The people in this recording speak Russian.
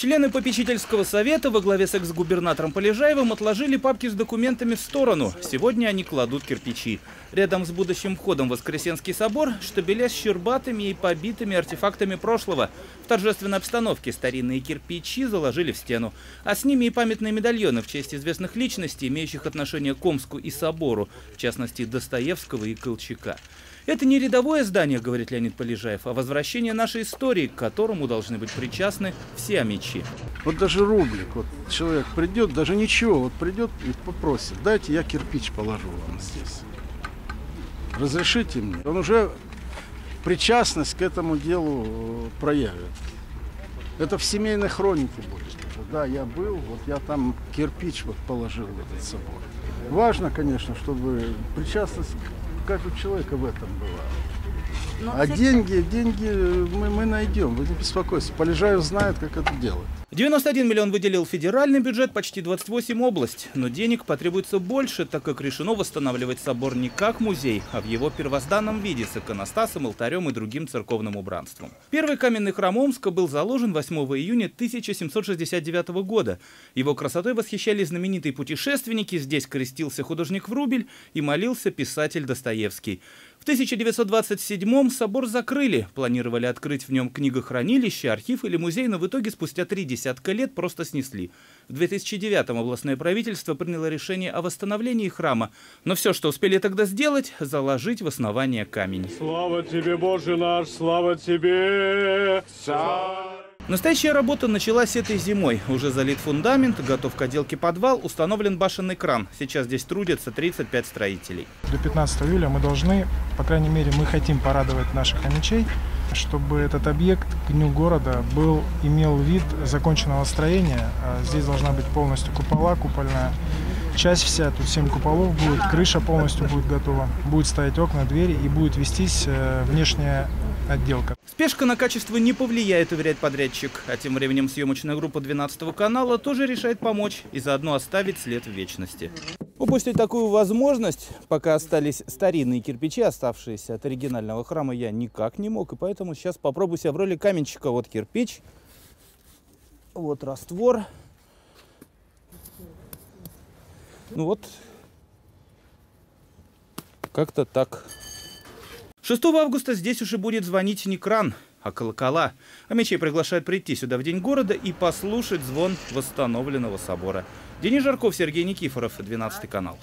Члены попечительского совета во главе с экс-губернатором Полежаевым отложили папки с документами в сторону. Сегодня они кладут кирпичи. Рядом с будущим входом в Воскресенский собор штабеля с щербатыми и побитыми артефактами прошлого. В торжественной обстановке старинные кирпичи заложили в стену. А с ними и памятные медальоны в честь известных личностей, имеющих отношение к Омску и собору, в частности Достоевского и Колчака. Это не рядовое здание, говорит Леонид Полежаев, а возвращение нашей истории, к которому должны быть причастны все мечи. Вот даже рублик, вот человек придет, даже ничего, вот придет и попросит, дайте я кирпич положу вам здесь. Разрешите мне. Он уже причастность к этому делу э, проявит. Это в семейной хронике будет. Да, я был, вот я там кирпич вот положил в этот собор. Важно, конечно, чтобы причастность каждого человека в этом была. Но А все- деньги, деньги мы, мы найдем, вы не беспокойтесь. Полежаев знает, как это делать. 91 миллион выделил федеральный бюджет, почти 28 область. Но денег потребуется больше, так как решено восстанавливать собор не как музей, а в его первозданном виде с иконостасом, алтарем и другим церковным убранством. Первый каменный храм Омска был заложен 8 июня 1769 года. Его красотой восхищались знаменитые путешественники, здесь крестился художник Врубель и молился писатель Достоевский. В 1927-м собор закрыли. Планировали открыть в нем книгохранилище, архив или музей, но в итоге спустя три десятка лет просто снесли. В 2009-м областное правительство приняло решение о восстановлении храма. Но все, что успели тогда сделать, заложить в основание камень. Слава тебе, Боже наш, слава тебе, царь. Настоящая работа началась этой зимой. Уже залит фундамент, готов к отделке подвал, установлен башенный кран. Сейчас здесь трудятся 35 строителей. До 15 июля мы должны, по крайней мере, мы хотим порадовать наших хомячей, чтобы этот объект к дню города был, имел вид законченного строения. А Здесь должна быть полностью купола, купольная часть вся, тут 7 куполов будет, крыша полностью будет готова, будет стоять окна, двери и будет вестись э, внешняя отделка. Спешка на качество не повлияет, уверяет подрядчик. А тем временем съемочная группа 12 канала тоже решает помочь и заодно оставить след в вечности. Упустить такую возможность, пока остались старинные кирпичи, оставшиеся от оригинального храма, я никак не мог. И поэтому сейчас попробую себя в роли каменщика. Вот кирпич, вот раствор. Ну вот, как-то так. 6 августа здесь уже будет звонить не кран, а колокола. А мечей приглашают прийти сюда в День города и послушать звон восстановленного собора. Денис Жарков, Сергей Никифоров, 12 канал.